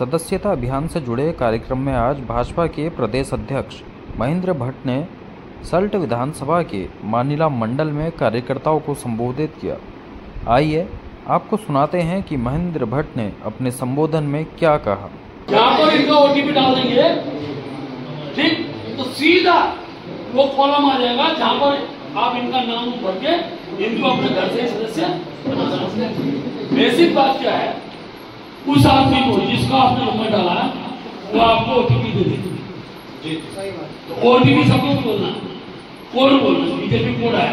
सदस्यता अभियान से जुड़े कार्यक्रम में आज भाजपा के प्रदेश अध्यक्ष महेंद्र भट्ट ने सल्ट विधानसभा के मानिला मंडल में कार्यकर्ताओं को संबोधित किया। आइए, आपको सुनाते हैं कि महेंद्र भट्ट ने अपने संबोधन में क्या कहा। पर इनका ओटीपी डाल देंगे। ठीक? तो सीधा वो कॉलम आ जाएगा जहाँ पर आप इनका नाम भर के इनको अपने घर से सदस्य बना सकते हैं बेसिक बात क्या है? उस आदमी को जिसका आपने नंबर डाला वो आपको ओटीपी दे देंगे तो ओटीपी सबको बोलना। कोड बोलना? बीजेपी कोड आया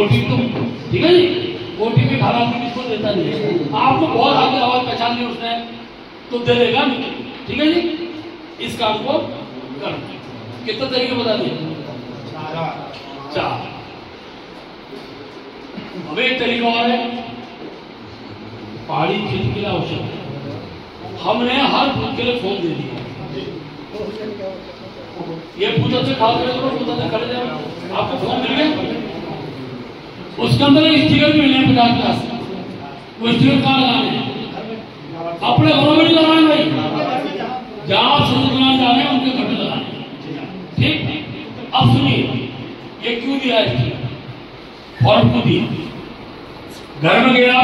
ओटीपी तो ठीक है जी? ओटीपी हर आदमी किसको देता नहीं आपको बहुत आगे आवाज़ पहचान ली उसने तो दे देगा नहीं। ठीक है जी? इस काम को कर। कितने तरीके बता दिए? चार। अब एक तरीका और है। पहाड़ी खेती के लिए आवश्यक है। हमने हर बूथ के लिए फ़ोन दे दिया। ये बूथ से खास करे तो बूथ से खड़े जाओ। आपको फॉर्म मिल गया? उसके अंदर स्टिकर मिलने पचास पचास वो स्टिकर कहाँ लगाने हैं? अपने घरों में लगाने भाई। जहाँ आप शुरू कराने जा रहे हैं, उनके घर में लगाने ठीक? अब सुनिए, ये क्यों दिया है? फॉर्म क्यों दिया? घर में गया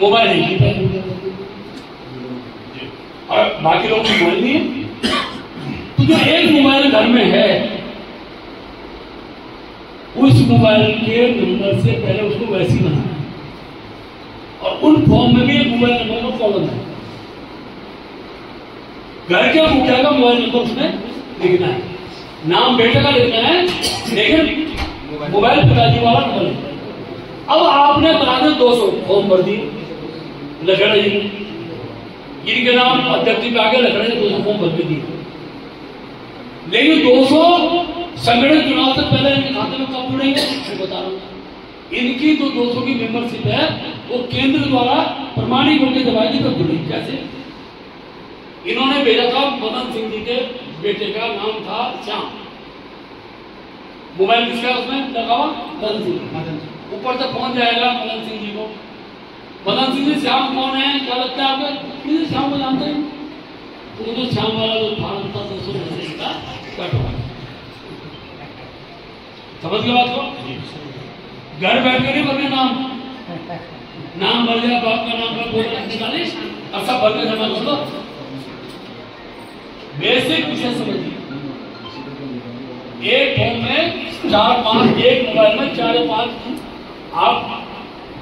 मोबाइल किया और बाकी लोग मोबाइल नहीं है तो जो एक मोबाइल घर में है, उस मोबाइल के नंबर से पहले उसको वैसी बनाना है और उन फॉर्म में भी एक मोबाइल नंबर का कॉलम है। घर के मुखिया का मोबाइल नंबर उसमें लिखना है। नाम, बेटे का लिखना है, लेकिन मोबाइल पिताजी वाला नंबर अब आपने बना दो सौ, फॉर्म भर दिए। लखड़ा जी इनके नाम अध्यक्ष जी पे आगे लखड़ा जी दो सौ फॉर्म भर के दिए। लेकिन दो सौ संगठन चुनाव से पहले इनके खाते में कब जुड़ेंगे मैं बता रहा हूँ। इनकी जो दो सौ की मेंबरशिप है वो केंद्र द्वारा प्रमाणिक होकर कब जुड़ेगी। कैसे? इन्होंने भेजा था मदन सिंह जी के बेटे का नाम था श्याम। मोबाइल किसका उसमें? लगा हुआ? मदन सिंह। ऊपर तक पहुँच जाएगा मदन सिंह जी को। मदन सिंह श्याम कौन है? क्या लगता है? आपको किसी श्याम को जानते हैं। तो जो श्याम वाला जो भारत था दो सौ का कट हुआ समझ गए बात को? घर बैठ कर नहीं भरने नाम। नाम भर दिया बाप का नाम भर बोल निकाले। और सब भर के जमा कर दो बेसिक विषय समझिए। एक फ़ोन में चार पाँच एक मोबाइल में चार पाँच। आप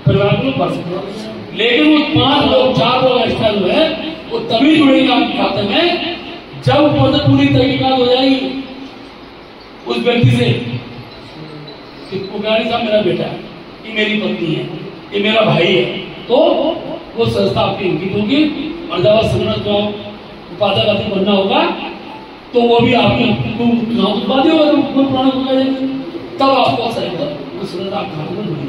परिवार को भर सकते लेकिन वो पाँच लोग, चार लोग एक्स्ट्रा जो है, वो तभी जुड़ेंगे आपके खाते में, जब से पूरी तहकीकात हो जाएगी। उस व्यक्ति से कि पुकारी साहब, मेरा बेटा है, ये मेरी पत्नी है, ये मेरा भाई है। तो वो संस्था आपकी अंकित होगी और जब आप चुनाव उपाध्याय बनना होगा तो वो भी आपके चुनाव उपाधि होगा तो तब आपको संस्था आपके हाथ में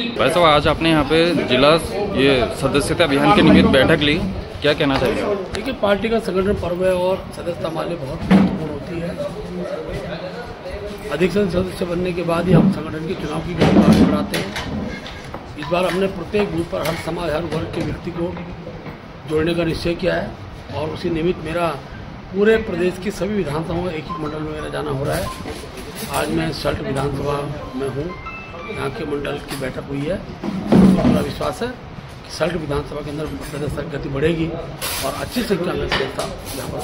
वैसे तो आज आपने यहाँ पे जिला ये सदस्यता अभियान के निमित्त बैठक ली। क्या कहना चाहिए देखिए, पार्टी का संगठन पर्व है और सदस्यता हमारे बहुत महत्वपूर्ण होती है। अधिकतर सदस्य बनने के बाद ही हम संगठन के चुनाव की बढ़ाते हैं। इस बार हमने प्रत्येक बूथ पर, हर समाज, हर वर्ग के व्यक्ति को जोड़ने का निश्चय किया है और उसी निमित्त मेरा पूरे प्रदेश की सभी विधानसभाओं एक एक मंडल में मेरा जाना हो रहा है। आज मैं सल्ट विधानसभा में हूँ। यहाँ के मंडल की बैठक हुई है। तो पूरा विश्वास है कि सल्ट विधानसभा के अंदर गति बढ़ेगी और अच्छी संख्या में सदस्यता यहाँ पर